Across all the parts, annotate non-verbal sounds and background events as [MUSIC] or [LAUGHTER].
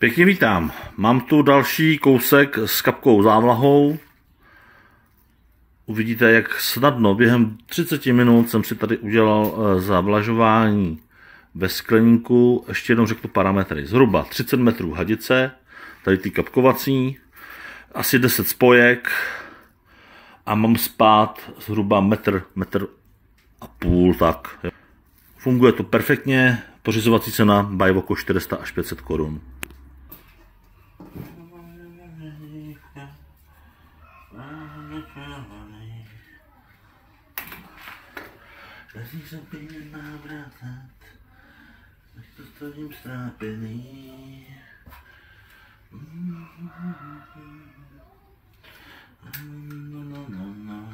Pěkně vítám. Mám tu další kousek s kapkou závlahou. Uvidíte, jak snadno během 30 minut jsem si tady udělal eh, zavlažování ve skleníku. Ještě jednou řeknu parametry. Zhruba 30 metrů hadice, tady ty kapkovací, asi 10 spojek a mám spát zhruba metr, metr a půl tak. Funguje to perfektně, pořizovací cena bajvoko 400 až 500 korun. Nesmí se pěkně návratat, tak to stavím strápený. No, no, no, no.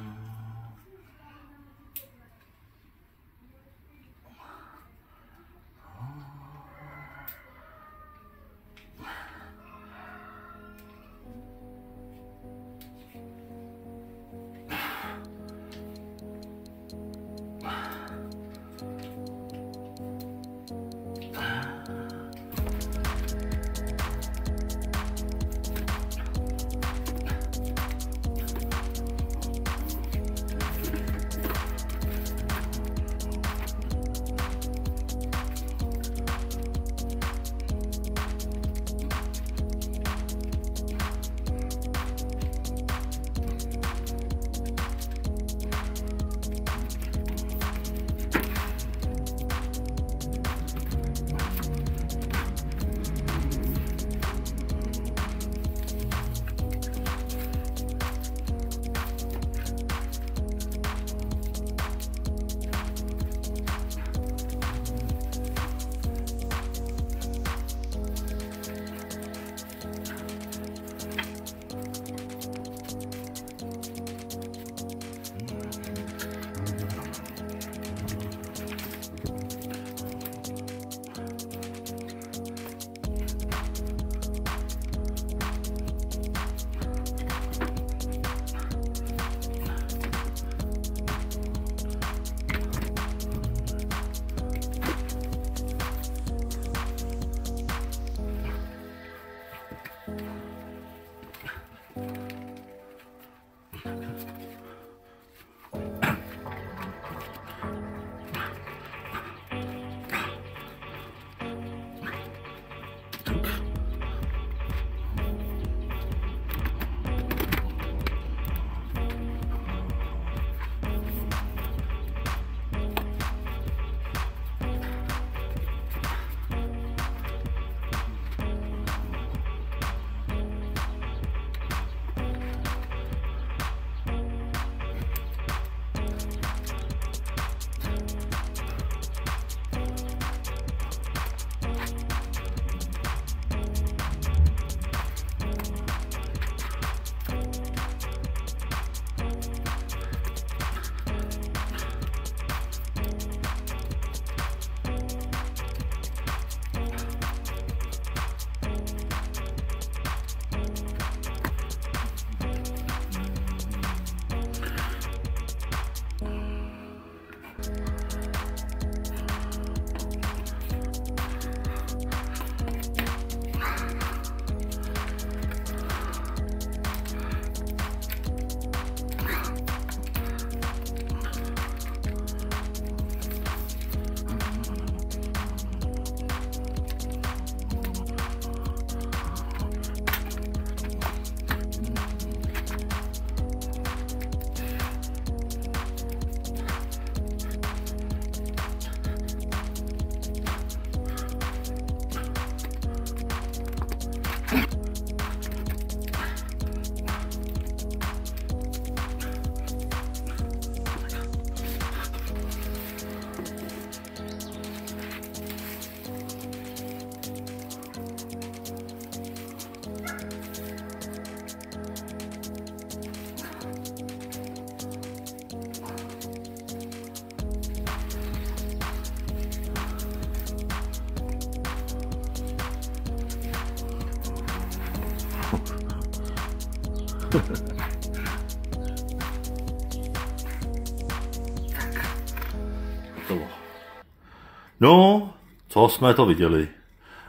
No, co jsme to viděli.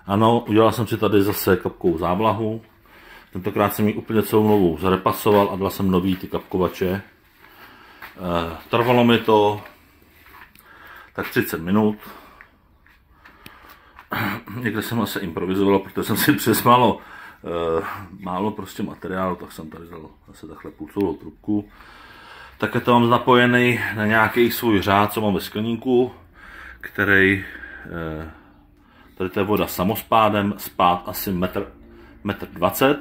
Ano, udělal jsem si tady zase kapkou závlahu. Tentokrát jsem ji úplně celou novou zarepasoval a dal jsem nový ty kapkovače. E, trvalo mi to tak 30 minut. [CLEARS THROAT] Někde jsem asi improvizoval, protože jsem si přes málo, e, málo prostě materiálu, tak jsem tady dal zase takhle půlcovou trubku. Také to mám napojený na nějaký svůj řád, co mám ve skleníku, který e, Tady to je voda samospádem, spád asi metr, metr 20.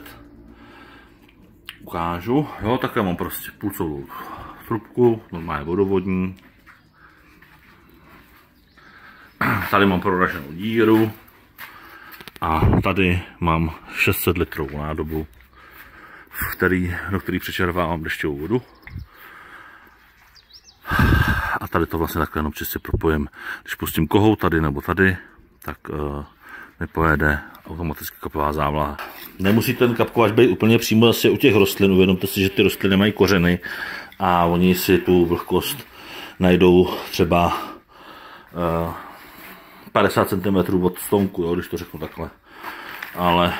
Ukážu, jo, takhle mám prostě půlcovou trubku, normálně vodovodní. Tady mám proraženou díru a tady mám 600 litrů nádobu, v který, do který přečervávám dešťovou vodu. A tady to vlastně takhle jenom čistě propojem. Když pustím kohou tady nebo tady, tak uh, mi pojede automaticky kapová závlaha. Nemusí ten kapkovač být úplně přímo zase u těch rostlin. Uvědomte si, že ty rostliny mají kořeny a oni si tu vlhkost najdou třeba uh, 50 cm od stonku, jo, když to řeknu takhle. Ale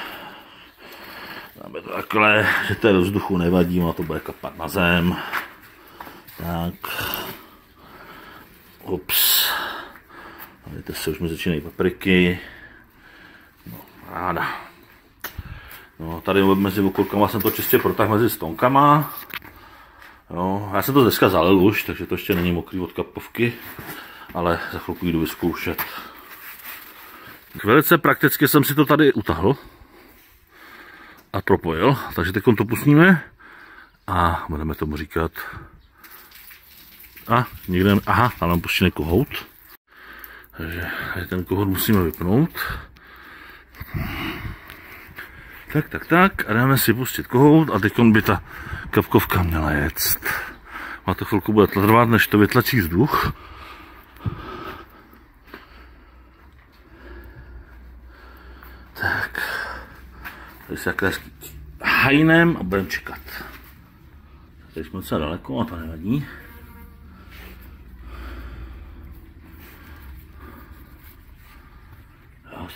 dáme to takhle, že to do vzduchu nevadí, a to bude kapat na zem. Tak. Ups. Vidíte se, už mi začínají papriky. No, ráda. No, tady mezi okurkama jsem to čistě protáhl mezi stonkama. No, já jsem to dneska zalil už, takže to ještě není mokrý od kapovky, ale za chvilku jdu vyzkoušet. Velice prakticky jsem si to tady utahl a propojil, takže teď to pustíme a budeme tomu říkat a někde, aha, tam nám puštěný kohout. Takže ten kohout musíme vypnout. Tak, tak, tak. A dáme si pustit kohout a teď by ta kapkovka měla jet. Má to chvilku bude trvat, než to vytlačí vzduch. Tady se takhle hajnem a budeme čekat. Teď jsme docela daleko a to nevadí.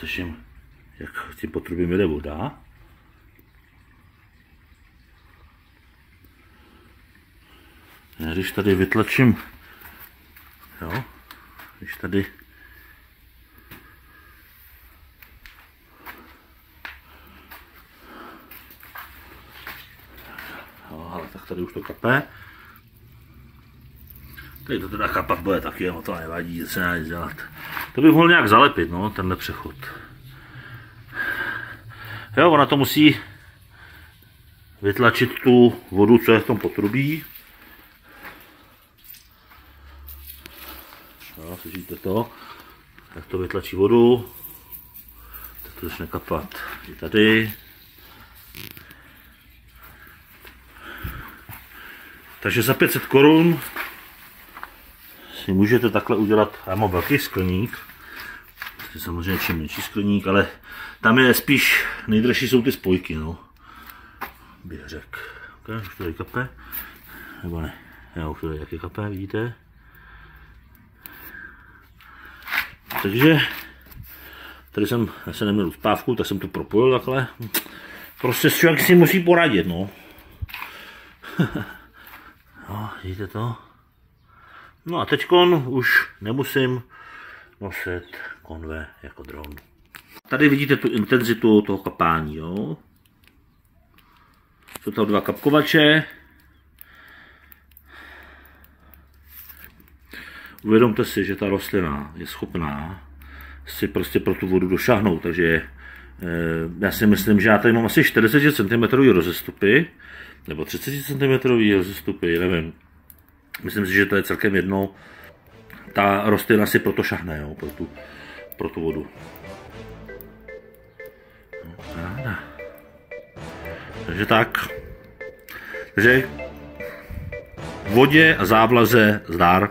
slyším, jak tím potrubím jede voda. Když tady vytlačím, jo, když tady jo, ale tak tady už to kape. Tady to teda kapat bude taky, no to nevadí, se nedá dělat. To bych mohl nějak zalepit, no, tenhle přechod. Jo, ona to musí vytlačit tu vodu, co je v tom potrubí. Jo, slyšíte to? Tak to vytlačí vodu. Tak to začne kapat i tady. Takže za 500 korun si můžete takhle udělat, já mám velký skleník, samozřejmě čím menší skleník, ale tam je spíš, nejdražší jsou ty spojky, no. Bych řekl. Okay, už je kape, nebo ne, jo, už to je jaký kape, vidíte. Takže, tady jsem, já jsem neměl uspávku, tak jsem to propojil takhle. Prostě člověk si musí poradit, no. [LAUGHS] no, vidíte to? No a teď už nemusím nosit konve jako dron. Tady vidíte tu intenzitu toho kapání. Jo? Jsou to dva kapkovače. Uvědomte si, že ta rostlina je schopná si prostě pro tu vodu došáhnout, takže eh, já si myslím, že já tady mám asi 40 cm rozestupy, nebo 30 cm rozestupy, nevím, Myslím si, že to je celkem jedno. Ta rostlina si proto šahne, jo, pro, tu, pro tu vodu. No, Takže tak. Takže vodě a závlaze zdar.